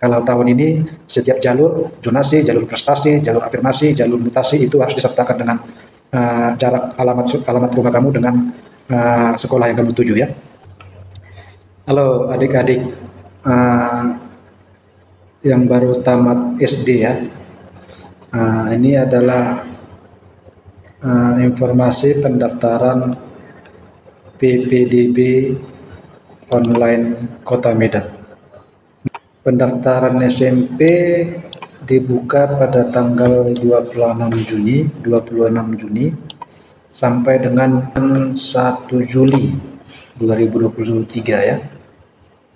Kalau tahun ini setiap jalur zonasi, jalur prestasi, jalur afirmasi, jalur mutasi itu harus disertakan dengan uh, jarak alamat alamat rumah kamu dengan uh, sekolah yang kamu tuju ya. Halo adik-adik uh, yang baru tamat SD ya. Uh, ini adalah uh, informasi pendaftaran PPDB online Kota Medan. Pendaftaran SMP dibuka pada tanggal 26 Juni, 26 Juni sampai dengan 1 Juli 2023 ya.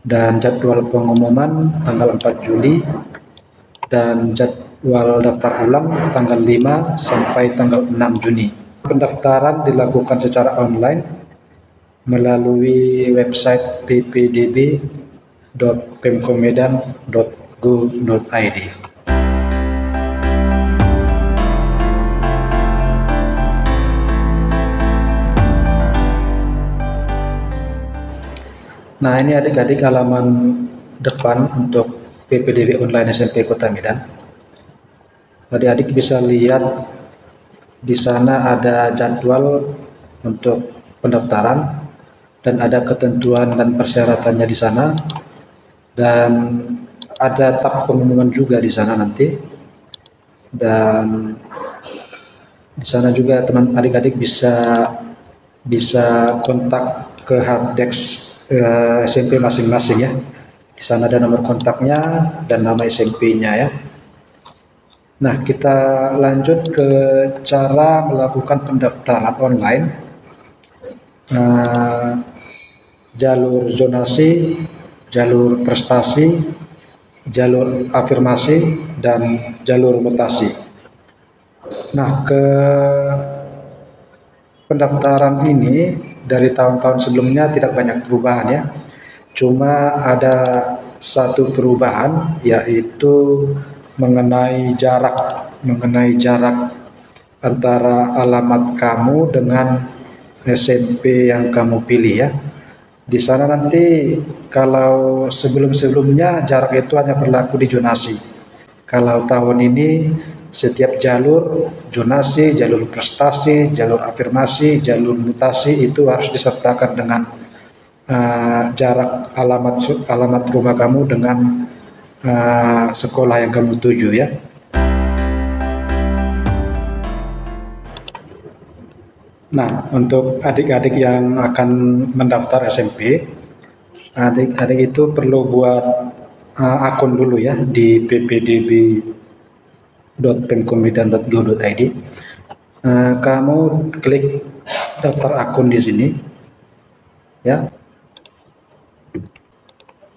Dan jadwal pengumuman tanggal 4 Juli dan jadwal daftar ulang tanggal 5 sampai tanggal 6 Juni. Pendaftaran dilakukan secara online melalui website ppdb www.pemkomedan.go.id Nah ini adik-adik halaman depan untuk PPDB online SMP Kota Medan. Adik-adik bisa lihat di sana ada jadwal untuk pendaftaran dan ada ketentuan dan persyaratannya di sana dan ada tab pengumuman juga di sana nanti. Dan di sana juga teman adik-adik bisa bisa kontak ke helpdesk eh, SMP masing-masing ya. Di sana ada nomor kontaknya dan nama SMP-nya ya. Nah kita lanjut ke cara melakukan pendaftaran online. Uh, jalur zonasi jalur prestasi, jalur afirmasi, dan jalur mutasi. Nah, ke pendaftaran ini dari tahun-tahun sebelumnya tidak banyak perubahan ya. Cuma ada satu perubahan yaitu mengenai jarak, mengenai jarak antara alamat kamu dengan SMP yang kamu pilih ya. Di sana nanti kalau sebelum-sebelumnya jarak itu hanya berlaku di zonasi. Kalau tahun ini setiap jalur zonasi, jalur prestasi, jalur afirmasi, jalur mutasi itu harus disertakan dengan uh, jarak alamat alamat rumah kamu dengan uh, sekolah yang kamu tuju ya. Nah, untuk adik-adik yang akan mendaftar SMP, adik-adik itu perlu buat uh, akun dulu ya di ppdb.pemkomedan.go.id. Uh, kamu klik daftar akun di sini, ya.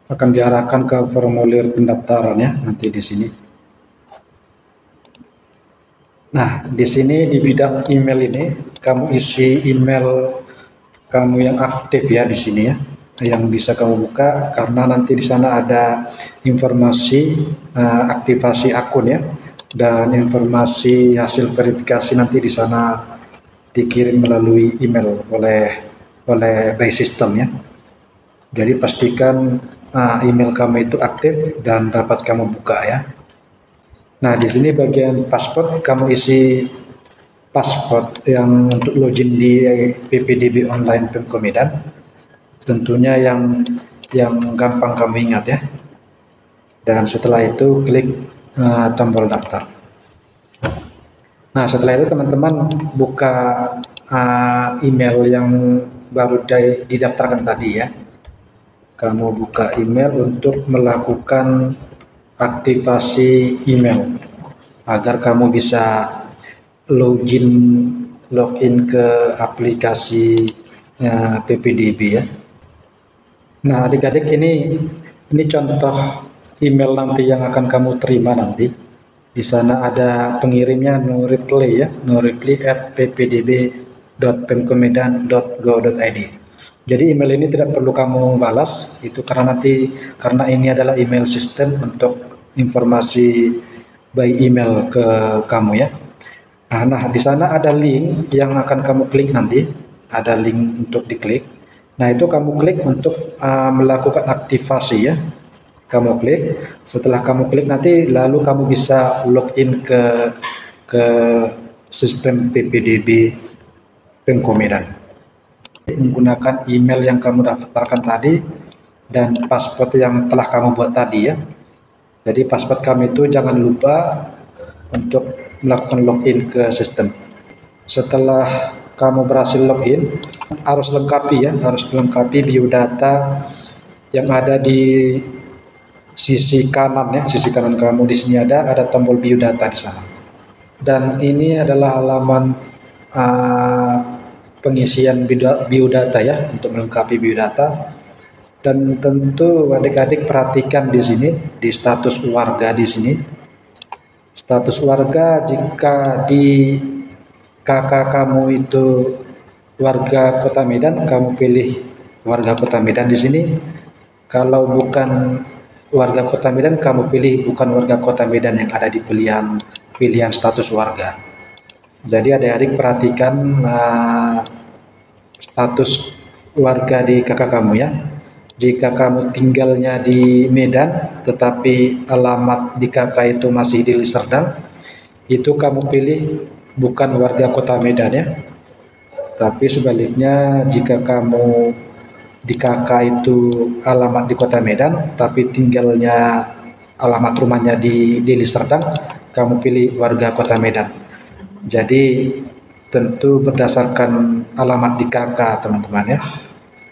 Akan diarahkan ke formulir pendaftaran ya nanti di sini. Nah, di sini di bidang email ini kamu isi email kamu yang aktif ya di sini ya, yang bisa kamu buka karena nanti di sana ada informasi uh, aktivasi akun ya dan informasi hasil verifikasi nanti di sana dikirim melalui email oleh oleh by system ya. Jadi pastikan uh, email kamu itu aktif dan dapat kamu buka ya. Nah, di sini bagian paspor kamu isi paspor yang untuk login di PPDB online Pemkomedan. Tentunya yang yang gampang kamu ingat ya. Dan setelah itu klik uh, tombol daftar. Nah, setelah itu teman-teman buka uh, email yang baru didaftarkan tadi ya. Kamu buka email untuk melakukan aktivasi email agar kamu bisa login login ke aplikasi ya, PPDB ya. Nah, adik-adik ini ini contoh email nanti yang akan kamu terima nanti. Di sana ada pengirimnya no reply ya, no reply at ppdb.pemkomedan.go.id. Jadi email ini tidak perlu kamu balas, itu karena nanti karena ini adalah email sistem untuk informasi by email ke kamu ya. Nah, nah di sana ada link yang akan kamu klik nanti, ada link untuk diklik. Nah itu kamu klik untuk uh, melakukan aktivasi ya. kamu klik. Setelah kamu klik nanti lalu kamu bisa login ke ke sistem PPDB Pengkomedan menggunakan email yang kamu daftarkan tadi dan paspor yang telah kamu buat tadi ya. Jadi paspor kami itu jangan lupa untuk melakukan login ke sistem. Setelah kamu berhasil login, harus lengkapi ya, harus melengkapi biodata yang ada di sisi kanan ya, sisi kanan kamu di sini ada ada tombol biodata di sana. Dan ini adalah halaman uh, pengisian biodata ya untuk melengkapi biodata dan tentu adik-adik perhatikan di sini di status warga di sini. Status warga jika di kakak kamu itu warga Kota Medan kamu pilih warga Kota Medan di sini. Kalau bukan warga Kota Medan kamu pilih bukan warga Kota Medan yang ada di pilihan pilihan status warga. Jadi adik-adik perhatikan uh, status warga di kakak kamu ya. Jika kamu tinggalnya di Medan, tetapi alamat di kakak itu masih di Liserdang, itu kamu pilih bukan warga kota Medan ya. Tapi sebaliknya, jika kamu di kakak itu alamat di kota Medan, tapi tinggalnya alamat rumahnya di, di Liserdang, kamu pilih warga kota Medan. Jadi tentu berdasarkan alamat di KK teman-teman ya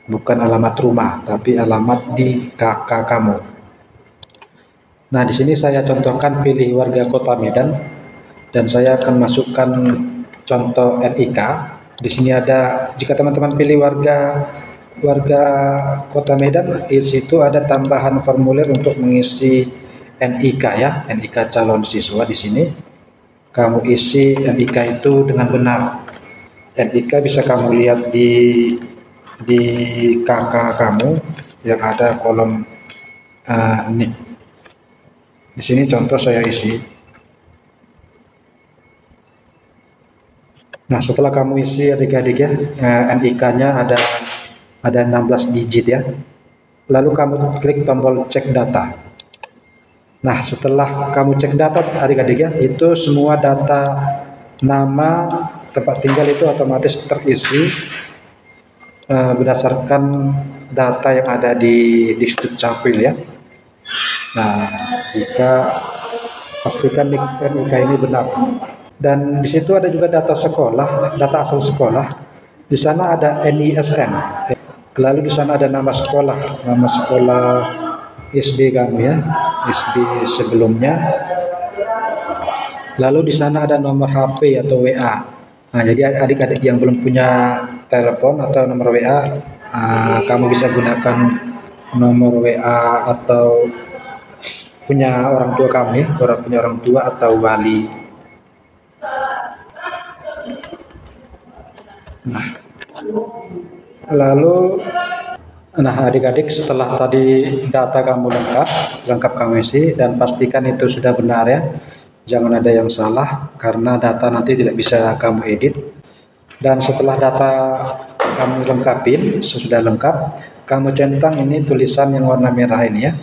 bukan alamat rumah tapi alamat di KK kamu. Nah di sini saya contohkan pilih warga kota Medan dan saya akan masukkan contoh NIK di sini ada jika teman-teman pilih warga warga kota Medan di situ ada tambahan formulir untuk mengisi NIK ya NIK calon siswa di sini. Kamu isi NIK itu dengan benar. NIK bisa kamu lihat di di KK kamu yang ada kolom uh, NIK. Di sini contoh saya isi. Nah, setelah kamu isi adik-adik ya, uh, eh, NIK-nya ada ada 16 digit ya. Lalu kamu klik tombol cek data. Nah, setelah kamu cek data adik-adik ya, itu semua data nama tempat tinggal itu otomatis terisi uh, berdasarkan data yang ada di Distrik Capil ya. Nah, jika pastikan NIK ini benar. Dan di situ ada juga data sekolah, data asal sekolah. Di sana ada NISN. Lalu di sana ada nama sekolah, nama sekolah SD kamu ya, SD sebelumnya. Lalu di sana ada nomor HP atau WA. Nah, jadi adik-adik yang belum punya telepon atau nomor WA, uh, ah, kamu bisa gunakan nomor WA atau punya orang tua kami, orang punya orang tua atau wali. Nah, lalu Nah, adik-adik setelah tadi data kamu lengkap, lengkap kamu isi dan pastikan itu sudah benar ya. Jangan ada yang salah karena data nanti tidak bisa kamu edit. Dan setelah data kamu lengkapin, sesudah lengkap, kamu centang ini tulisan yang warna merah ini ya.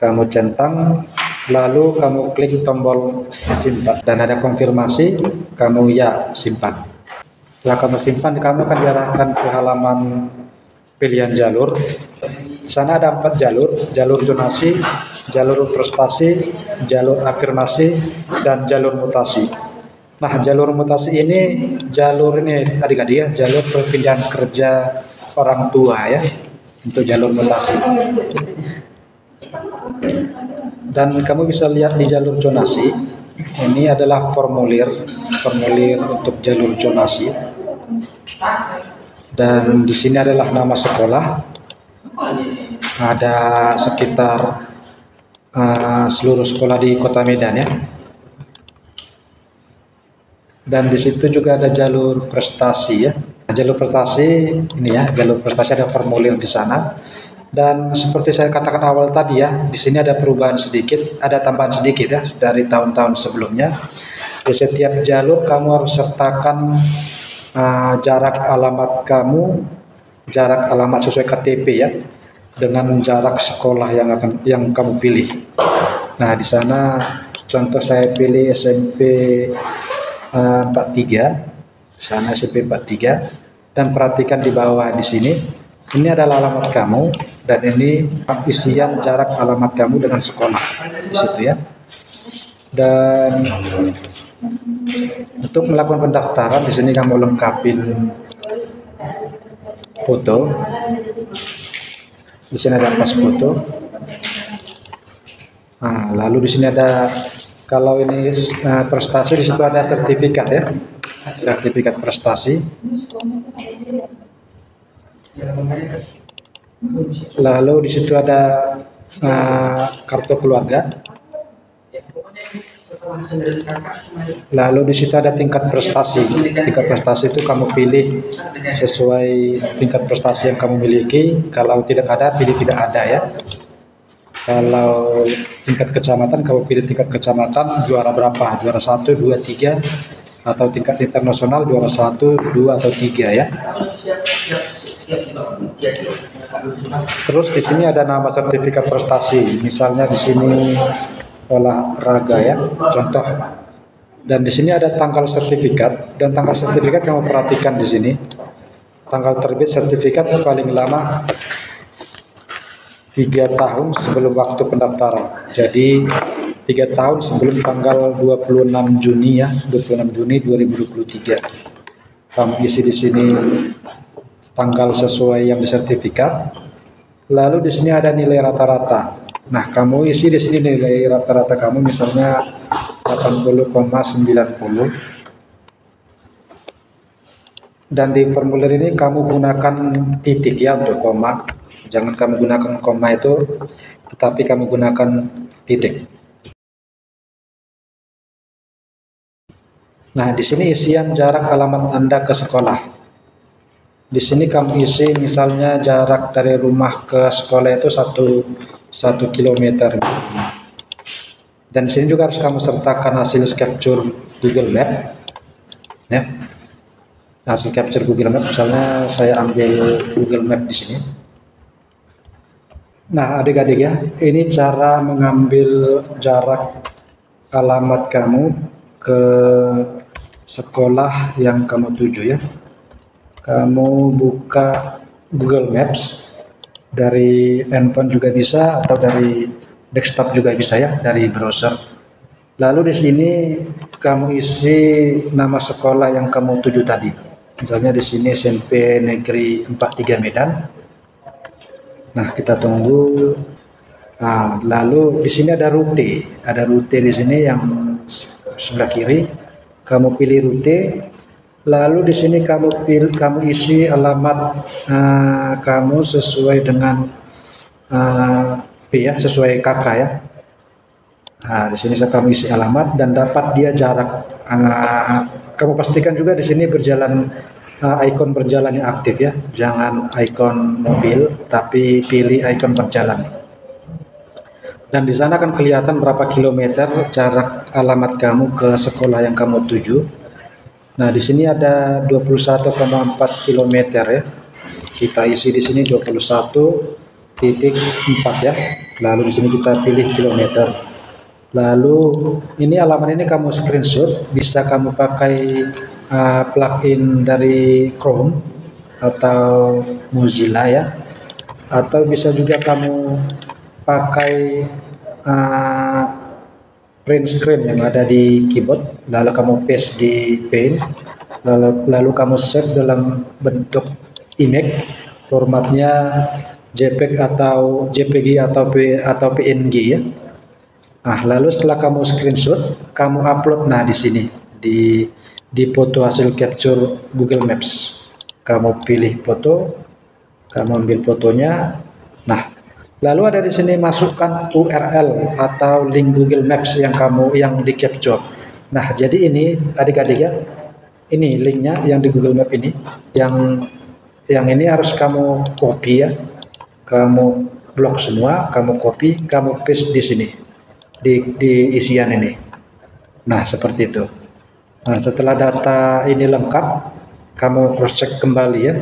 Kamu centang, lalu kamu klik tombol simpan dan ada konfirmasi, kamu ya simpan. Setelah kamu simpan, kamu akan diarahkan ke halaman pilihan jalur. Di sana ada empat jalur, jalur zonasi, jalur prestasi, jalur afirmasi, dan jalur mutasi. Nah, jalur mutasi ini, jalur ini adik-adik ya, jalur perpindahan kerja orang tua ya, untuk jalur mutasi. Dan kamu bisa lihat di jalur zonasi, ini adalah formulir, formulir untuk jalur zonasi dan di sini adalah nama sekolah. Ada sekitar uh, seluruh sekolah di Kota Medan ya. Dan di situ juga ada jalur prestasi ya. Jalur prestasi ini ya, jalur prestasi ada formulir di sana. Dan seperti saya katakan awal tadi ya, di sini ada perubahan sedikit, ada tambahan sedikit ya dari tahun-tahun sebelumnya. Di setiap jalur kamu harus sertakan uh, jarak alamat kamu, jarak alamat sesuai KTP ya. dengan jarak sekolah yang akan yang kamu pilih. Nah, di sana contoh saya pilih SMP 43, di sana SMP 43 dan perhatikan di bawah di sini ini adalah alamat kamu dan ini isian jarak alamat kamu dengan sekolah. Di situ ya. Dan untuk melakukan pendaftaran di sini kamu lengkapin foto. Di sini ada pas foto. Nah, lalu di sini ada kalau ini uh, prestasi di situ ada sertifikat ya sertifikat prestasi lalu di situ ada uh, kartu keluarga Lalu di situ ada tingkat prestasi. Tingkat prestasi itu kamu pilih sesuai tingkat prestasi yang kamu miliki. Kalau tidak ada, pilih tidak ada ya. Kalau tingkat kecamatan, kamu pilih tingkat kecamatan juara berapa? Juara satu, dua, tiga, atau tingkat internasional juara satu, dua atau tiga ya. Terus di sini ada nama sertifikat prestasi. Misalnya di sini olahraga ya contoh dan di sini ada tanggal sertifikat dan tanggal sertifikat kamu perhatikan di sini tanggal terbit sertifikat paling lama tiga tahun sebelum waktu pendaftaran jadi tiga tahun sebelum tanggal 26 Juni ya 26 Juni 2023 kamu isi di sini tanggal sesuai yang disertifikat lalu di sini ada nilai rata-rata Nah, kamu isi di sini nilai rata-rata kamu misalnya 80,90. Dan di formulir ini kamu gunakan titik ya untuk koma. Jangan kamu gunakan koma itu, tetapi kamu gunakan titik. Nah, di sini isian jarak alamat Anda ke sekolah. Di sini kamu isi misalnya jarak dari rumah ke sekolah itu satu satu kilometer. Dan di sini juga harus kamu sertakan hasil capture Google Map. Ya. Hasil capture Google Map, misalnya saya ambil Google Map di sini. Nah, adik-adik ya, ini cara mengambil jarak alamat kamu ke sekolah yang kamu tuju ya. Kamu buka Google Maps, dari handphone juga bisa atau dari desktop juga bisa ya dari browser. Lalu di sini kamu isi nama sekolah yang kamu tuju tadi. Misalnya di sini SMP Negeri 43 Medan. Nah, kita tunggu. Nah, lalu di sini ada rute, ada rute di sini yang sebelah kiri. Kamu pilih rute, Lalu di sini kamu pilih, kamu isi alamat uh, kamu sesuai dengan uh, ya, sesuai kakak ya. Nah, di sini saya kamu isi alamat dan dapat dia jarak. Uh, kamu pastikan juga di sini berjalan uh, ikon berjalan yang aktif ya. Jangan ikon mobil, tapi pilih ikon berjalan. Dan di sana akan kelihatan berapa kilometer jarak alamat kamu ke sekolah yang kamu tuju Nah, di sini ada 21,4 km ya. Kita isi di sini 21 titik 4 ya. Lalu di sini kita pilih kilometer. Lalu ini alamat ini kamu screenshot, bisa kamu pakai uh, plugin dari Chrome atau Mozilla ya. Atau bisa juga kamu pakai uh, print screen yang ada di keyboard lalu kamu paste di paint lalu, lalu kamu save dalam bentuk image formatnya JPEG atau JPG atau P, atau PNG ya nah lalu setelah kamu screenshot kamu upload nah di sini di di foto hasil capture Google Maps kamu pilih foto kamu ambil fotonya nah Lalu ada di sini masukkan URL atau link Google Maps yang kamu yang di capture. Nah, jadi ini adik-adik ya, ini linknya yang di Google Map ini, yang yang ini harus kamu copy ya, kamu blok semua, kamu copy, kamu paste di sini, di, di isian ini. Nah, seperti itu. Nah, setelah data ini lengkap, kamu cross check kembali ya,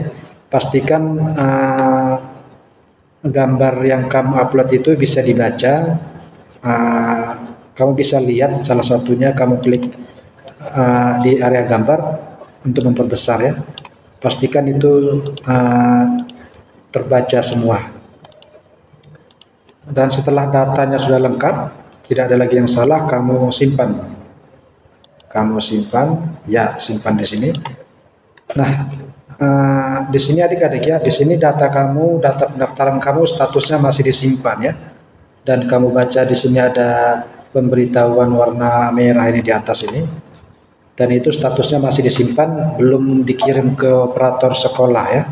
pastikan uh, gambar yang kamu upload itu bisa dibaca. Uh, kamu bisa lihat salah satunya kamu klik uh, di area gambar untuk memperbesar ya. Pastikan itu uh, terbaca semua. Dan setelah datanya sudah lengkap, tidak ada lagi yang salah, kamu simpan. Kamu simpan, ya simpan di sini. Nah, uh, di sini adik-adik ya, di sini data kamu, data pendaftaran kamu statusnya masih disimpan ya. Dan kamu baca di sini ada pemberitahuan warna merah ini di atas ini. Dan itu statusnya masih disimpan, belum dikirim ke operator sekolah ya.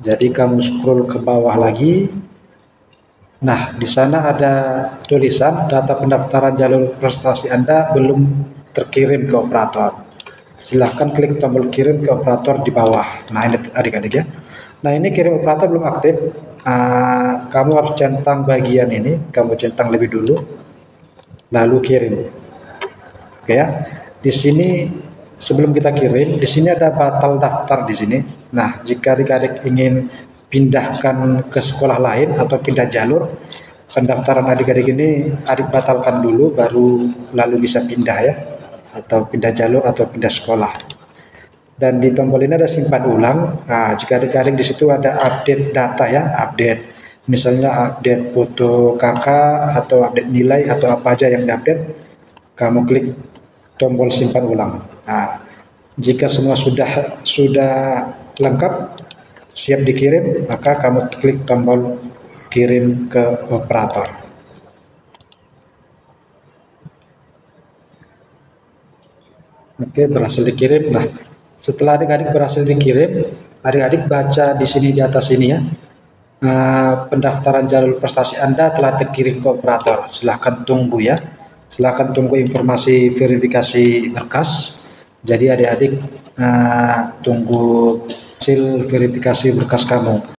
Jadi kamu scroll ke bawah lagi. Nah, di sana ada tulisan data pendaftaran jalur prestasi Anda belum terkirim ke operator silahkan klik tombol kirim ke operator di bawah. Nah ini adik-adik ya. Nah ini kirim operator belum aktif. Uh, kamu harus centang bagian ini, kamu centang lebih dulu, lalu kirim. Oke ya. Di sini sebelum kita kirim, di sini ada batal daftar di sini. Nah jika adik-adik ingin pindahkan ke sekolah lain atau pindah jalur, pendaftaran adik-adik ini adik batalkan dulu, baru lalu bisa pindah ya atau pindah jalur atau pindah sekolah. Dan di tombol ini ada simpan ulang. Nah, jika ditarik di situ ada update data ya, update. Misalnya update foto kakak atau update nilai atau apa aja yang diupdate, kamu klik tombol simpan ulang. Nah, jika semua sudah sudah lengkap, siap dikirim, maka kamu klik tombol kirim ke operator. Oke, berhasil dikirim. Nah, setelah adik-adik berhasil dikirim, adik-adik baca di sini di atas ini ya. Uh, pendaftaran jalur prestasi Anda telah dikirim ke operator. Silahkan tunggu ya. Silahkan tunggu informasi verifikasi berkas. Jadi adik-adik uh, tunggu hasil verifikasi berkas kamu.